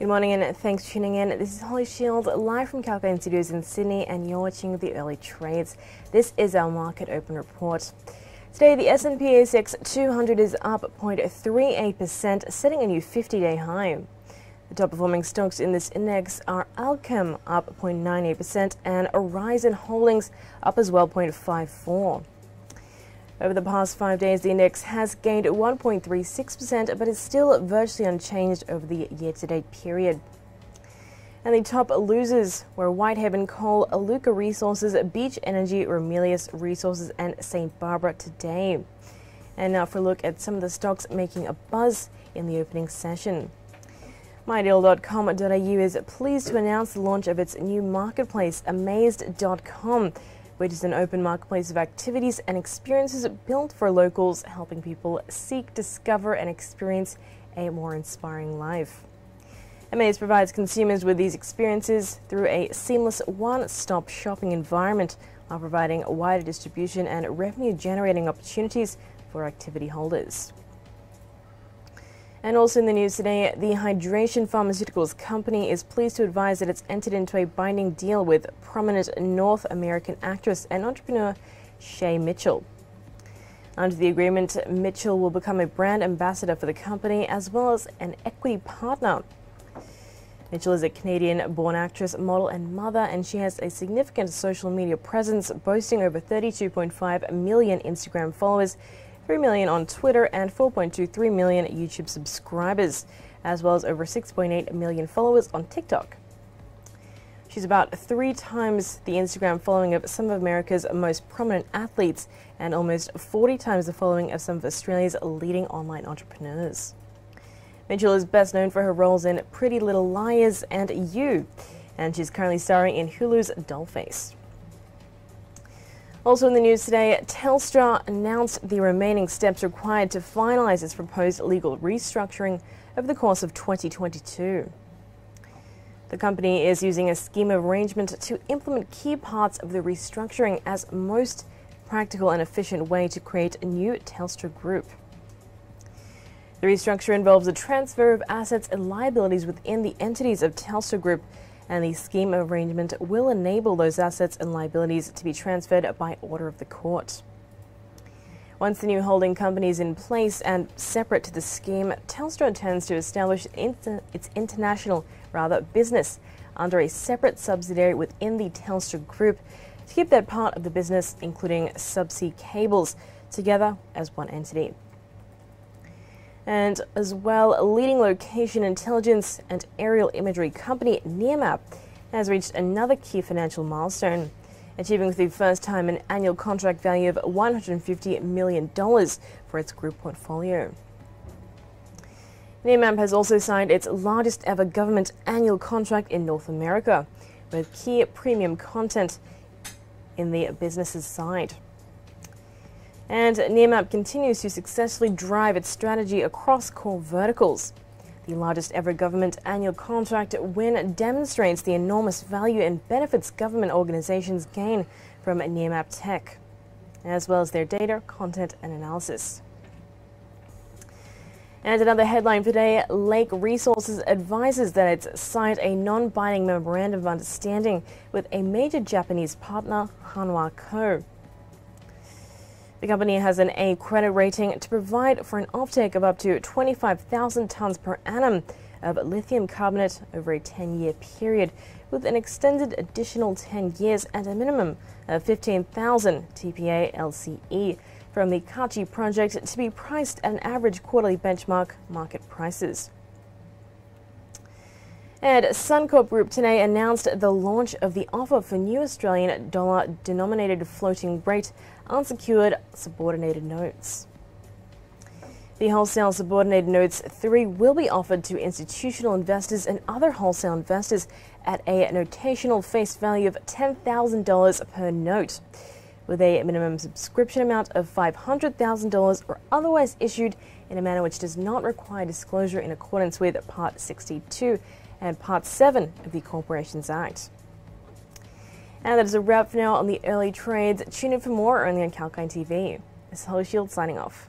Good morning and thanks for tuning in. This is Holly Shield live from Kalkine Studios in Sydney and you're watching the early trades. This is our market open report. Today the S&P ASX 200 is up 0.38%, setting a new 50-day high. The top performing stocks in this index are Allkem up 0.98% and Aurizon Holdings up as well 0.54. Over the past five days, the index has gained 1.36%, but is still virtually unchanged over the year to date period. And the top losers were Whitehaven Coal, Iluka Resources, Beach Energy, Ramelius Resources, and St. Barbara today. And now for a look at some of the stocks making a buzz in the opening session. MyDeal.com.au is pleased to announce the launch of its new marketplace, Amazed.com which is an open marketplace of activities and experiences built for locals, helping people seek, discover, and experience a more inspiring life. Amaze provides consumers with these experiences through a seamless one-stop shopping environment while providing wider distribution and revenue-generating opportunities for activity holders. And also in the news today, the Hydration Pharmaceuticals Company is pleased to advise that it's entered into a binding deal with prominent North American actress and entrepreneur Shay Mitchell. Under the agreement, Mitchell will become a brand ambassador for the company as well as an equity partner. Mitchell is a Canadian born actress, model, and mother, and she has a significant social media presence, boasting over 32.5 million Instagram followers 3 million on Twitter, and 4.23 million YouTube subscribers, as well as over 6.8 million followers on TikTok. She's about three times the Instagram following of some of America's most prominent athletes and almost 40 times the following of some of Australia's leading online entrepreneurs. Mitchell is best known for her roles in Pretty Little Liars and You, and she's currently starring in Hulu's Dollface. Also in the news today, Telstra announced the remaining steps required to finalise its proposed legal restructuring over the course of 2022. The company is using a scheme of arrangement to implement key parts of the restructuring as most practical and efficient way to create a new Telstra group. The restructure involves a transfer of assets and liabilities within the entities of Telstra Group and the scheme arrangement will enable those assets and liabilities to be transferred by order of the court. Once the new holding company is in place and separate to the scheme, Telstra intends to establish its international, rather, business under a separate subsidiary within the Telstra Group to keep that part of the business, including subsea cables, together as one entity and as well a leading location intelligence and aerial imagery company Nearmap has reached another key financial milestone, achieving for the first time an annual contract value of $150 million for its group portfolio. Nearmap has also signed its largest ever government annual contract in North America, with key premium content in the business's side. And Nearmap continues to successfully drive its strategy across core verticals. The largest ever government annual contract win demonstrates the enormous value and benefits government organizations gain from Nearmap Tech, as well as their data, content, and analysis. And another headline today Lake Resources advises that it's signed a non binding memorandum of understanding with a major Japanese partner, Hanwa Co. The company has an A credit rating to provide for an offtake of up to 25,000 tons per annum of lithium carbonate over a 10 year period, with an extended additional 10 years and a minimum of 15,000 TPA LCE from the Kachi project to be priced at an average quarterly benchmark market prices. And Suncorp Group today announced the launch of the offer for new Australian dollar denominated floating rate unsecured subordinated notes. The wholesale subordinated notes 3 will be offered to institutional investors and other wholesale investors at a notational face value of $10,000 per note, with a minimum subscription amount of $500,000 or otherwise issued in a manner which does not require disclosure in accordance with Part 62 and Part 7 of the Corporations Act. And that is a wrap for now on the early trades. Tune in for more only on Kalkine TV. This is Holly Shield signing off.